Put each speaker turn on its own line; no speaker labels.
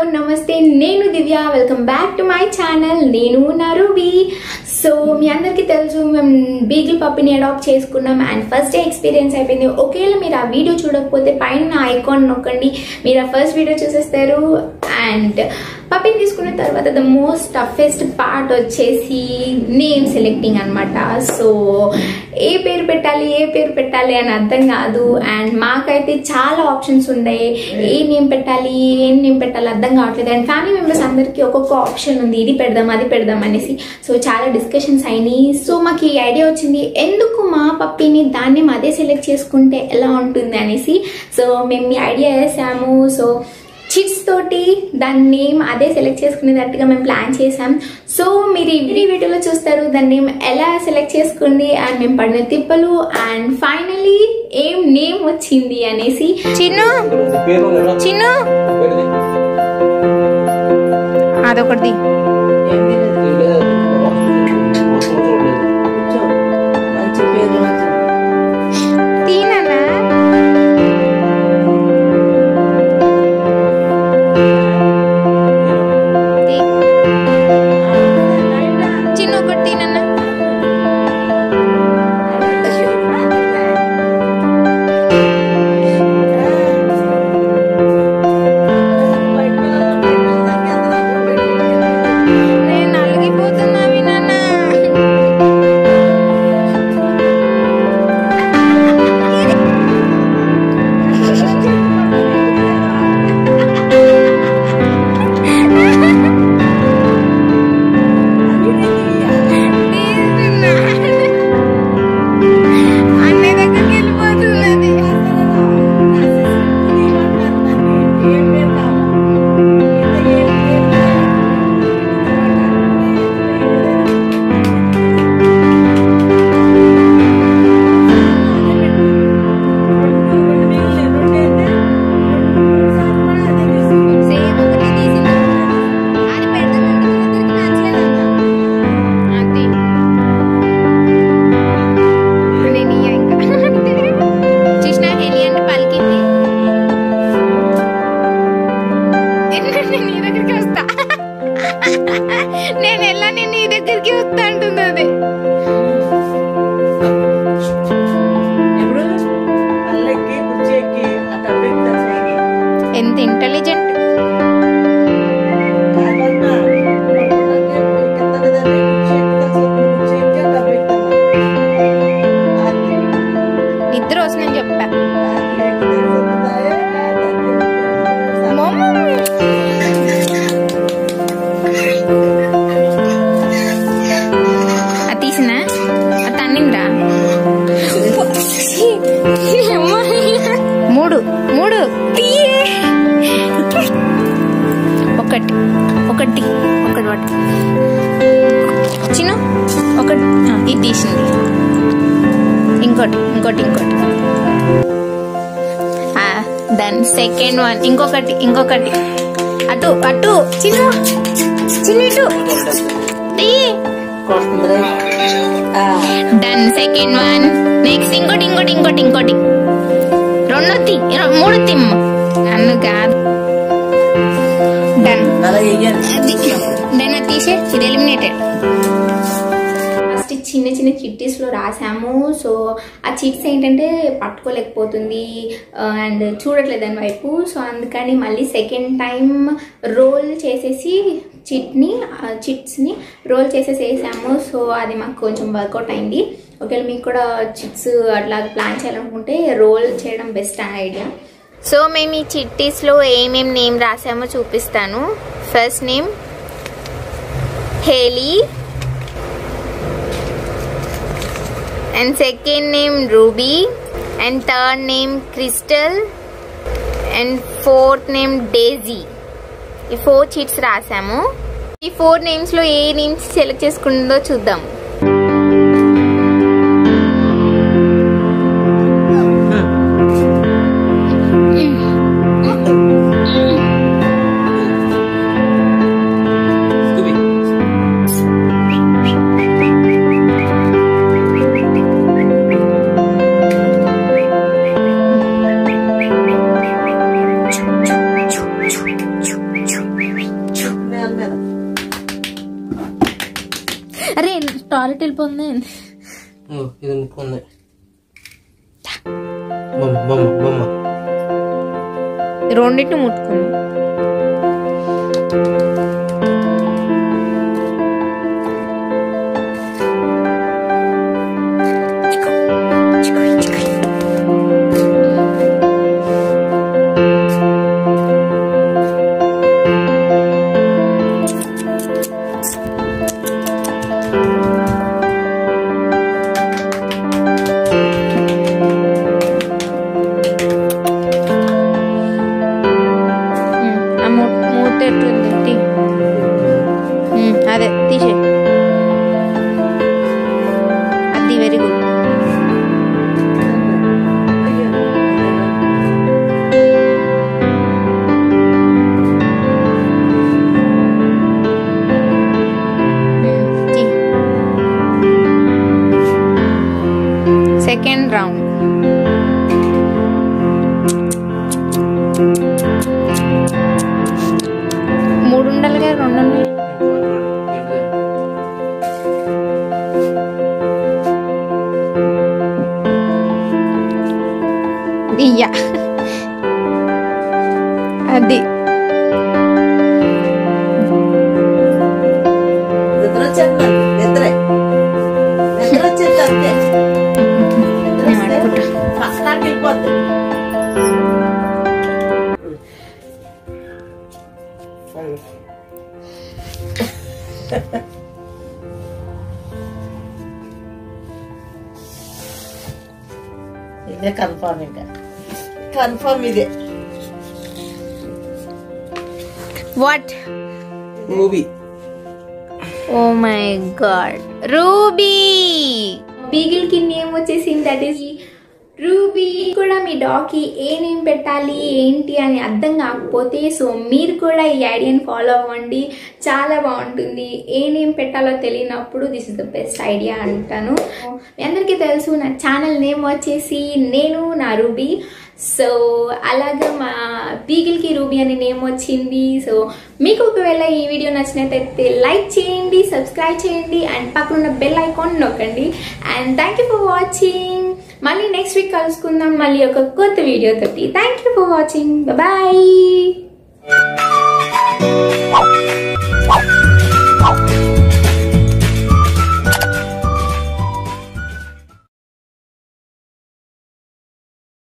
Hello నమస్తే నేను Divya. Welcome back to my channel నేను నరువి సో మీ అందరికీ తెలుసు మేము బీగిల్ పప్పిని అడాప్ట్ చేసుకున్నాం అండ్ ఫస్ట్ డే ఎక్స్పీరియన్స్ అయిపోయింది. ఒకవేళ మీరు ఆ వీడియో చూడకపోతే పైన ఐకాన్ నొక్కండి. మీరు ఆ ఫస్ట్ వీడియో చూసేస్తారు అండ్ పప్పిని తీసుకున్న తర్వాత ద మోస్ట్ టఫెస్ట్ పార్ట్ వచ్చేసి నేమ్ సెలెక్టింగ్ అనమాట సో ఏ పేరు పెట్టాలి ఏ పేరు పెట్టాలి అని అర్థం కాదు. అండ్ మాకైతే చాలా ఆప్షన్స్ ఉన్నాయి ఏ నేమ్ పెట్టాలి ఏం నేమ్ పెట్టాలి అర్థం కావట్లేదు. అండ్ ఫ్యామిలీ మెంబర్స్ అందరికీ ఒక్కొక్క ఆప్షన్ ఉంది. ఇది పెడదాం అది పెడదాం అనేసి. సో చాలా డిస్కషన్స్ అయినాయి. సో మాకు ఈ ఐడియా వచ్చింది. ఎందుకు మా పప్పిని దాన్ని అదే సెలెక్ట్ చేసుకుంటే ఎలా ఉంటుంది అనేసి. సో మేము ఈ ఐడియా వేసాము. సో చిట్స్ తోటి దాని నేమ్ అదే సెలెక్ట్ చేసుకునేటట్టుగా మేము ప్లాన్ చేసాం సో మీరు ఈ వీడియోలో చూస్తారు దాని నేమ్ ఎలా సెలెక్ట్ చేసుకోండి అండ్ మేము పడిన తిప్పలు అండ్ ఫైనలీ ఏం నేమ్ వచ్చింది అనేసి చిన్ను? చిన్ను. అదొకటి మూడు మూడు తీయే. ఒకటి ఒకటి ఒకటి పట్టు చిన్న ఒకటి ఆ, ఇది తీసింది ఇంకోటి ఇంకోటి ఇంకోటి దెన్ సెకండ్ వన్ ఇంకొకటి ఇంకొకటి. అటు అటు చిన్న చిన్న ఇటు. డన్ సెకండ్ వన్ నెక్స్ట్ ఇంకోటి ఇంకోటి ఇంకోటి ఇంకోటి. రెండు మూడు తిమ్మ. నన్ను కాదు. డన్ అది తీసే ఇది ఎలిమినేటెడ్ చిన్న చిన్న చిట్టీస్లో రాసాము. సో ఆ చిట్స్ ఏంటంటే పట్టుకోలేకపోతుంది అండ్ చూడట్లేదు దాని వైపు. సో అందుకని మళ్ళీ సెకండ్ టైం రోల్ చేసేసి చిట్ని చిట్స్ని రోల్ చేసేసి వేసాము సో అది మాకు కొంచెం వర్కౌట్ అయింది. ఒకవేళ మీకు కూడా చిట్స్ అట్లా ప్లాన్ చేయాలనుకుంటే రోల్ చేయడం బెస్ట్ ఐడియా సో మేము ఈ చిట్టీస్లో ఏమేమి నేమ్ రాసామో చూపిస్తాను. First name Haley and second name Ruby and third name Crystal and fourth name Daisy ఈ ఫోర్ చీట్స్ రాసాము. ఈ ఫోర్ నేమ్స్లో ఏ నేమ్స్ సెలెక్ట్ చేసుకుంటుందో చూద్దాం. నొప్పి ఉంది
ఓ, ఇది ముక్కుంది బొమ్మ బొమ్మ బొమ్మ
రెండింటిని ముట్టుకుంది ఇయ్యా అది
నిద్ర వచ్చేది నిద్ర కన్ఫర్మ్ ఇదే.
What
movie oh my god Ruby బీగిల్కి name వచ్చేసింది దట్ ఈస్ రూబీ కూడా మీ డాగ్కి ఏ నేమ్ పెట్టాలి ఏంటి అని అర్థం కాకపోతే సో మీరు కూడా ఈ ఐడియాని ఫాలో అవ్వండి. చాలా బాగుంటుంది. ఏ నేమ్ పెట్టాలో తెలియనప్పుడు this is the best idea అంటాను. మీ అందరికీ తెలుసు నా ఛానల్ నేమ్ వచ్చేసి నేను నా రూబీ సో అలాగా మా పీగిల్కి రూబీ అనే నేమ్ వచ్చింది. సో మీకు ఒకవేళ ఈ వీడియో నచ్చినట్లయితే లైక్ చేయండి సబ్స్క్రైబ్ చేయండి అండ్ పక్కన బెల్ ఐకాన్ నొక్కండి. And thank you for watching. మళ్ళీ నెక్స్ట్ వీక్ కలుసుకుందాం. మళ్ళీ ఒక కొత్త వీడియో తోటి. Thank you for watching. Bye